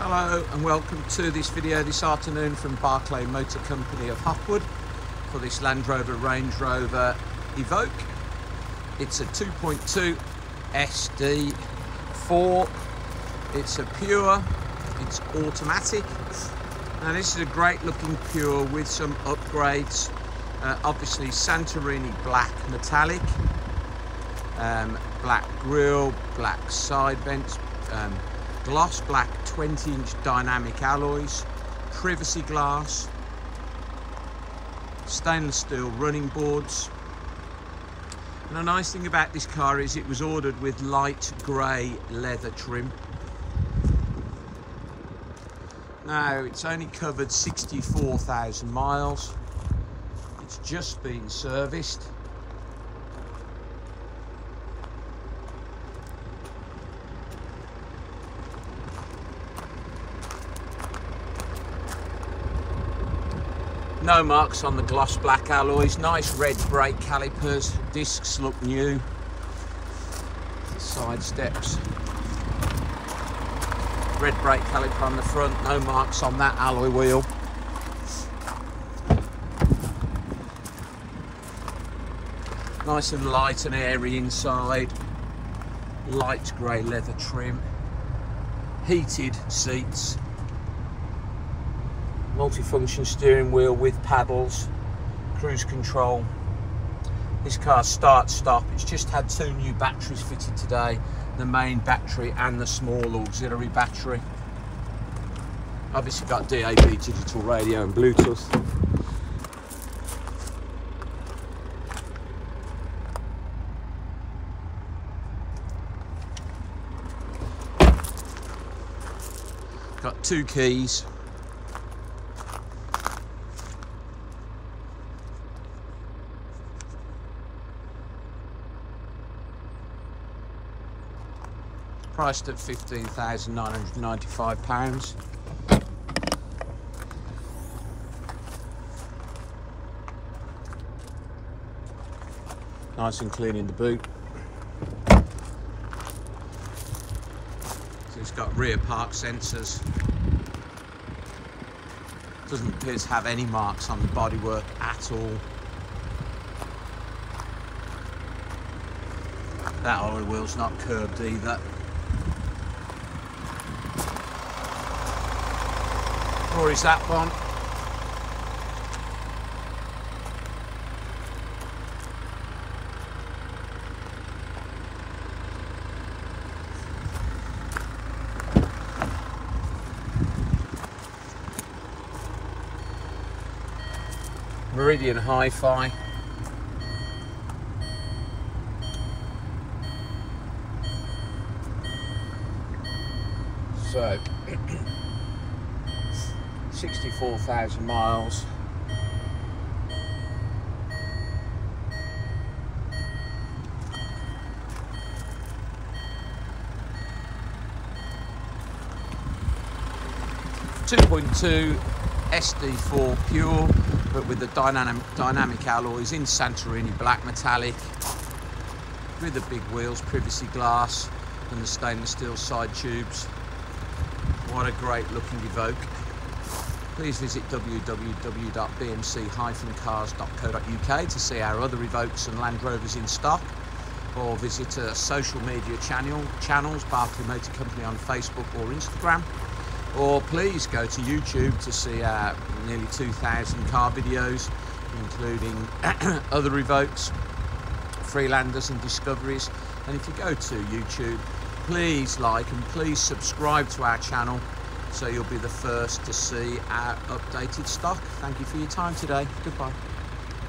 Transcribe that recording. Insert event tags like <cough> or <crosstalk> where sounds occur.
Hello and welcome to this video this afternoon from Barclay Motor Company of Hopwood for this Land Rover Range Rover Evoque. It's a 2.2 SD4. It's a pure, it's automatic. Now this is a great looking pure with some upgrades. Uh, obviously Santorini black metallic, um, black grille, black side vents, um, gloss black 20 inch dynamic alloys, privacy glass, stainless steel running boards. And the nice thing about this car is it was ordered with light grey leather trim. Now it's only covered 64,000 miles. It's just been serviced. No marks on the gloss black alloys, nice red brake calipers, discs look new, side steps, red brake caliper on the front, no marks on that alloy wheel. Nice and light and airy inside, light grey leather trim, heated seats, multifunction steering wheel with paddles, cruise control. This car start stop. It's just had two new batteries fitted today, the main battery and the small auxiliary battery. Obviously got DAB digital radio and Bluetooth. Got two keys, priced at £15,995. Nice and clean in the boot. So it's got rear park sensors. Doesn't appear to have any marks on the bodywork at all. That alloy wheel's not curbed either. Or is that one? Meridian Hi-Fi. So <clears throat> 64,000 miles. Two point two SD4 pure, but with the dynamic dynamic alloys in Santorini black metallic, with the big wheels, privacy glass, and the stainless steel side tubes. What a great looking Evoque please visit www.bmc-cars.co.uk to see our other Evoques and Land Rovers in stock or visit our social media channel channels Barclay Motor Company on Facebook or Instagram or please go to YouTube to see our nearly 2,000 car videos including <clears throat> other Evoques, Freelanders and Discoveries. And if you go to YouTube please like and please subscribe to our channel so you'll be the first to see our updated stock. Thank you for your time today. Goodbye.